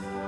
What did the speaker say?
Bye.